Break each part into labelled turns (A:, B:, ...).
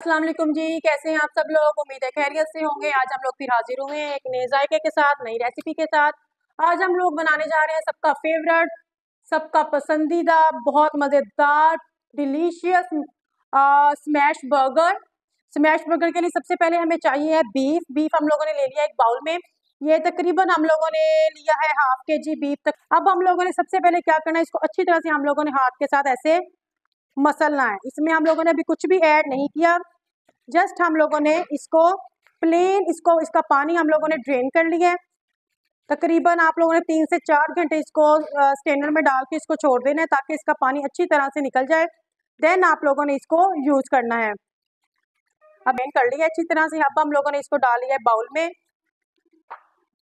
A: वालेकुम जी। कैसे हैं आप सब लोग? उम्मीद है खैरियत से होंगे। आज हम लोग फिर हाजिर हुए हैं एक नए जायके के साथ, नई रेसिपी के साथ। आज हम लोग बनाने जा रहे हैं सबका फेवरेट सबका पसंदीदा, बहुत मज़ेदार delicious smash burger smash burger के लिए सबसे पहले हमें चाहिए है बीफ बीफ हम लोगों ने ले लिया एक बाउल में। ये तकरीबन हम लोगों ने लिया है हाफ़ के जी बीफ तक। अब हम लोगों ने सबसे पहले क्या करना है, इसको अच्छी तरह से हम लोगों ने हाथ के साथ ऐसे मसलना है। इसमें हम लोगों ने अभी कुछ भी ऐड नहीं किया। जस्ट हम लोगों ने इसको प्लेन इसको, इसका पानी हम लोगों ने ड्रेन कर लिया है। तकरीबन आप लोगों ने तीन से चार घंटे इसको स्टेनर में डाल के इसको छोड़ देना है ताकि इसका पानी अच्छी तरह से निकल जाए। देन आप लोगों ने इसको यूज़ करना है। अब ड्रेन कर लिया अच्छी तरह से। अब हम लोगों ने इसको डाल लिया है बाउल में।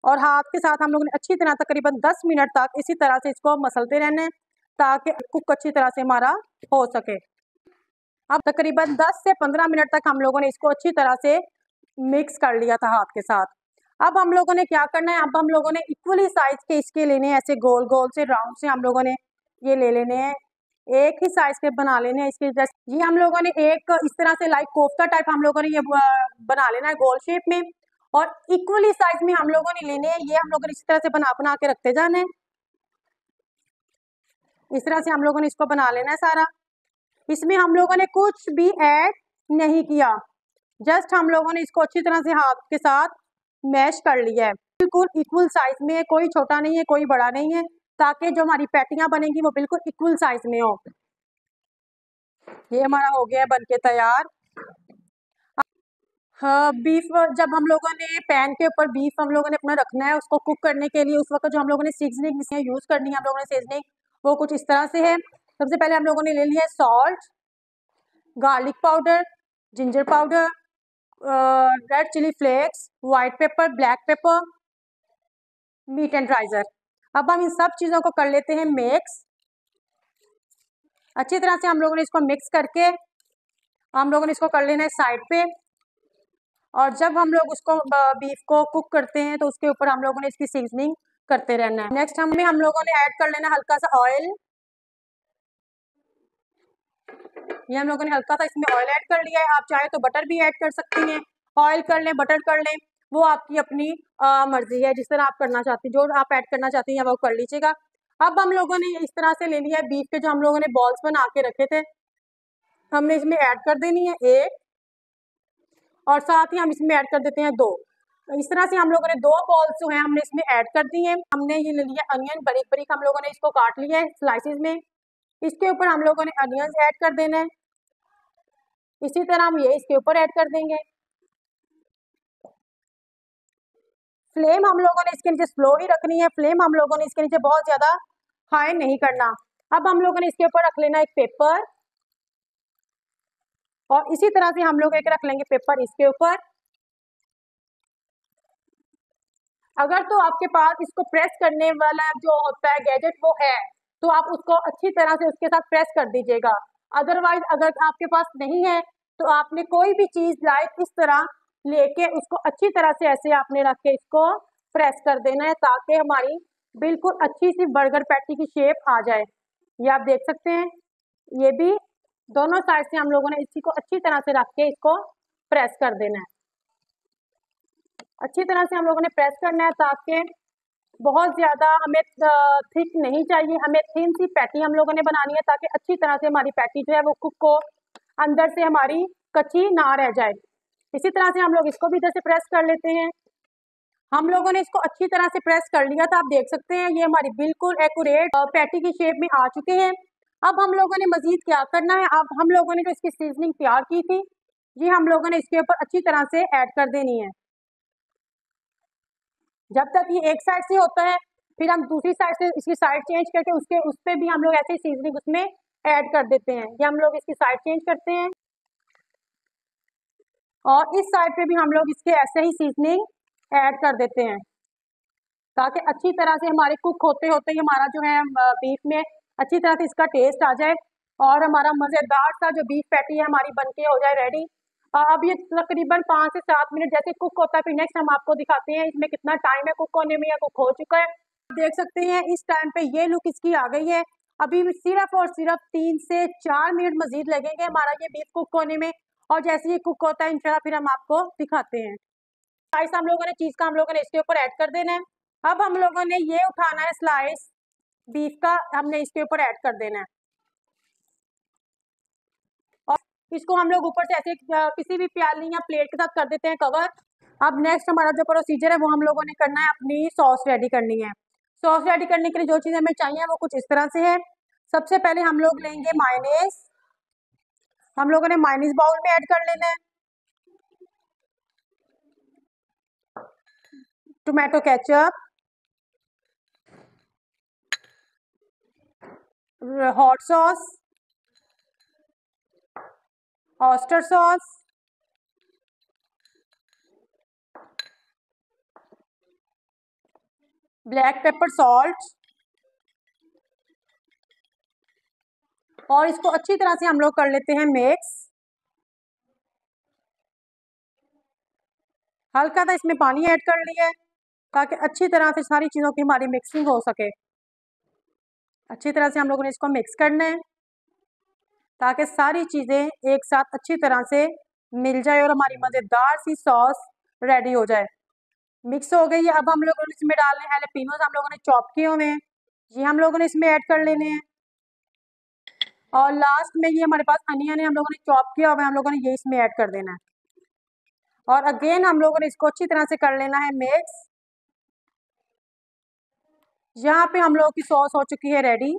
A: और हाथ के साथ हम लोगों ने अच्छी तरह तकरीबन दस मिनट तक इसी तरह से इसको मसलते रहना ताकि कुक अच्छी तरह से हमारा हो सके। अब तकरीबन 10 से 15 मिनट तक हम लोगों ने इसको अच्छी तरह से मिक्स कर लिया था हाथ के साथ। अब हम लोगों ने क्या करना है? अब हम लोगों ने इक्वली साइज़ के इसके लेने हैं, ऐसे गोल गोल से राउंड से हम लोगों ने ये ले लेने हैं। एक ही साइज़ के बना लेने हैं इसके जैसे जी हम लोगों ने एक इस तरह से लाइक कोफ्ता टाइप हम लोगों ने ये बना लेना है गोल शेप में। और इक्वली साइज़ में हम लोगों ने लेने हैं, ये हम लोगों ने इस तरह से बना बना के रखते जाने हैं। इस तरह से हम लोगों ने इसको बना लेना है सारा। इसमें हम लोगों ने कुछ भी ऐड नहीं किया। जस्ट हम लोगों ने इसको अच्छी तरह से हाथ के साथ मैश कर लिया है। बिल्कुल इक्वल साइज़ में है, कोई छोटा नहीं है, कोई बड़ा नहीं है, ताकि जो हमारी पैटियाँ बनेंगी वो बिल्कुल इक्वल साइज़ में हो। ये हमारा हो गया है, बनके तैयार। हाँ बीफ जब हम लोगों ने पैन के ऊपर बीफ हम लोगों ने अपना रखना है, उसको कुक करने के लिए, उस वक्त जो हम लोगों ने सीजनिंग यूज़ करनी है, हम लोगों ने सीजनिंग वो कुछ इस तरह से है। सबसे पहले हम लोगों ने ले लिया है salt garlic powder ginger powder red chilli flakes white pepper black pepper meat tenderiser अब हम इन सब चीज़ों को कर लेते हैं मिक्स अच्छी तरह से हम लोगों ने इसको मिक्स करके, हम लोगों ने इसको कर लेना है साइड पे. और जब हम लोग उसको बीफ को कुक करते हैं तो उसके ऊपर हम लोगों ने इसकी सीजनिंग करते रहना है. नेक्स्ट हमें हम लोगों ने ऐड कर लेना हल्का सा ऑयल ये हम लोगों ने हल्का सा इसमें ऑयल ऐड कर लिया है। आप चाहे तो बटर भी ऐड कर सकती हैं। ऑयल कर लें बटर कर लें वो आपकी अपनी आ, मर्ज़ी है। जिस तरह आप करना चाहती जो आप ऐड करना चाहती हैं वो कर लीजिएगा। अब हम लोगों ने इस तरह से ले लिया है बीफ के जो हम लोगों ने बॉल्स बना के रखे थे। हमने इसमें ऐड कर देनी है एक और साथ ही हम इसमें ऐड कर देते हैं दो। इस तरह से हम लोगों ने दो बॉल्स जो है हमने इसमें ऐड कर दी है। हमने ये ले लिया अनियन बरीक बरीक हम लोगों ने इसको काट लिया है स्लाइसिस में। इसके ऊपर हम लोगों ने अनियंस ऐड कर देना है। इसी तरह हम ये इसके ऊपर ऐड कर देंगे। फ्लेम हम लोगों ने इसके नीचे स्लो ही रखनी है। फ्लेम हम लोगों ने इसके नीचे बहुत ज़्यादा हाई नहीं करना। अब हम लोगों ने इसके ऊपर रख लेना एक पेपर और इसी तरह से हम लोग एक रख लेंगे पेपर इसके ऊपर। अगर तो आपके पास इसको प्रेस करने वाला जो होता है गैजेट वो है। तो आप उसको अच्छी तरह से उसके साथ प्रेस कर दीजिएगा। अदरवाइज़ अगर आपके पास नहीं है तो आपने कोई भी चीज़ लाइक इस तरह लेके उसको अच्छी तरह से ऐसे आपने रख के इसको प्रेस कर देना है ताकि हमारी बिल्कुल अच्छी सी बर्गर पैटी की शेप आ जाए। ये आप देख सकते हैं। ये भी दोनों साइड से हम लोगों ने इसी को अच्छी तरह से रख के इसको प्रेस कर देना है। अच्छी तरह से हम लोगों ने प्रेस करना है ताकि बहुत ज़्यादा हमें थिक नहीं चाहिए। हमें थिन सी पैटी हम लोगों ने बनानी है ताकि अच्छी तरह से हमारी पैटी जो है वो कुक को अंदर से हमारी कच्ची ना रह जाए। इसी तरह से हम लोग इसको भी इधर से प्रेस कर लेते हैं। हम लोगों ने इसको अच्छी तरह से प्रेस कर लिया था, आप देख सकते हैं। ये हमारी बिल्कुल एक्यूरेट पैटी की शेप में आ चुके हैं। अब हम लोगों ने मजीद क्या करना है? अब हम लोगों ने जो इसकी सीजनिंग तैयार की थी, ये हम लोगों ने इसके ऊपर अच्छी तरह से ऐड कर देनी है। जब तक ये एक साइड से होता है, फिर हम दूसरी साइड से इसकी साइड चेंज करके उसके, उस पर भी हम लोग ऐसे सीजनिंग उसमें ऐड कर देते हैं। या हम लोग इसकी साइड चेंज करते हैं। और इस साइड पे भी हम लोग इसके ऐसे ही सीजनिंग ऐड कर देते हैं। ताकि अच्छी तरह से हमारे कुक होते होते ही हमारा जो है बीफ में अच्छी तरह से इसका टेस्ट आ जाए और हमारा मज़ेदार सा जो बीफ पैटी है हमारी बन के हो जाए रेडी अब ये तकरीबन पाँच से सात मिनट जैसे कुक होता है, फिर नेक्स्ट हम आपको दिखाते हैं इसमें कितना टाइम है कुक होने में या कुक हो चुका है। देख सकते हैं इस टाइम पे ये लुक इसकी आ गई है। अभी सिर्फ़ और सिर्फ़ तीन से चार मिनट मजीद लगेंगे हमारा ये बीफ कुक होने में। और जैसे ये कुक होता है, इंशाल्लाह फिर हम आपको दिखाते हैं। स्लाइस हम लोगों ने चीज़ का हम लोगों ने इसके ऊपर ऐड कर देना है। अब हम लोगों ने ये उठाना है स्लाइस बीफ का, हमने इसके ऊपर ऐड कर देना है और इसको हम लोग ऊपर से ऐसे किसी भी प्याली या प्लेट के साथ कर देते हैं कवर। अब नेक्स्ट हमारा जो प्रोसीजर है, वो हम लोगों ने करना है, अपनी सॉस रेडी करनी है। सॉस रेडी करने के लिए जो चीज़ें हमें चाहिए, वो कुछ इस तरह से है। सबसे पहले हम लोग लेंगे माइनेस हम लोगों ने माइनीस बाउल में ऐड कर लेना है। Tomato ketchup hot sauce oyster sauce black pepper salt और इसको अच्छी तरह से हम लोग कर लेते हैं मिक्स हल्का सा इसमें पानी ऐड कर लिया है ताकि अच्छी तरह से सारी चीज़ों की हमारी मिक्सिंग हो सके। अच्छी तरह से हम लोगों ने इसको मिक्स करना है। ताकि सारी चीज़ें एक साथ अच्छी तरह से मिल जाए और हमारी मज़ेदार सी सॉस रेडी हो जाए। मिक्स हो गई है अब हम लोगों ने इसमें डालने हैं एलेपिनोज हम लोगों ने चॉप किए हुए हैं। ये हम लोगों ने इसमें ऐड कर लेने हैं। और लास्ट में ये हमारे पास अनियन है, हम लोगों ने चॉप किया हुआ है, हम लोगों ने ये इसमें ऐड कर देना है। और अगेन हम लोगों ने इसको अच्छी तरह से कर लेना है मिक्स यहाँ पे हम लोगों की सॉस हो चुकी है रेडी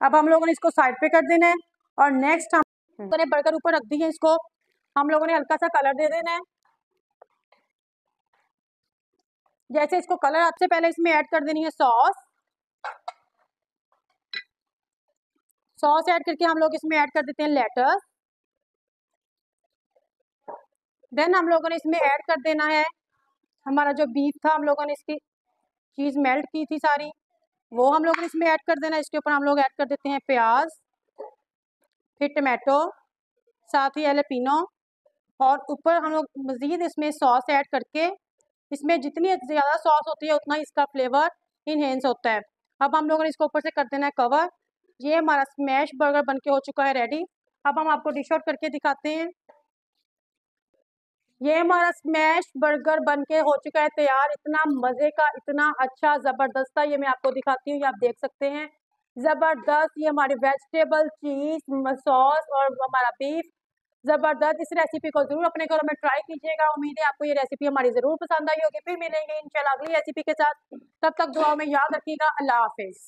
A: अब हम लोगों ने इसको साइड पे कर देना है। और नेक्स्ट हम लोगों ने बर्गर ऊपर रख दी है इसको। हम लोगों ने हल्का सा कलर दे देना है। जैसे इसको कलर सबसे पहले इसमें ऐड कर देनी है सॉस सॉस ऐड करके हम लोग इसमें ऐड कर देते हैं लेटर देन हम लोगों ने इसमें ऐड कर देना है। हमारा जो बीफ था हम लोगों ने इसकी चीज़ मेल्ट की थी सारी। वो हम लोगों ने इसमें ऐड कर देना है। इसके ऊपर हम लोग ऐड कर देते हैं प्याज। फिर टमाटो, साथ ही एलेपिनो और ऊपर हम लोग मज़ीद इसमें सॉस ऐड करके, इसमें जितनी ज़्यादा सॉस होती है उतना इसका फ्लेवर इनहेंस होता है। अब हम लोगों ने इसको ऊपर से कर देना है कवर ये हमारा स्मैश बर्गर बन के हो चुका है रेडी अब हम आपको डिश आउट करके दिखाते हैं। ये हमारा स्मैश बर्गर बन के हो चुका है तैयार। इतना मज़े का, इतना अच्छा ज़बरदस्त था, ये मैं आपको दिखाती हूँ, ये आप देख सकते हैं। ज़बरदस्त ये हमारी वेजिटेबल चीज़ सॉस और हमारा बीफ ज़बरदस्त, इस रेसिपी को ज़रूर अपने घरों में ट्राई कीजिएगा। उम्मीद है आपको ये रेसिपी हमारी ज़रूर पसंद आई होगी। फिर मिलेंगे, इंशाल्लाह, अगली रेसिपी के साथ। तब तक दुआ में याद रखिएगा। अल्लाह हाफिज़।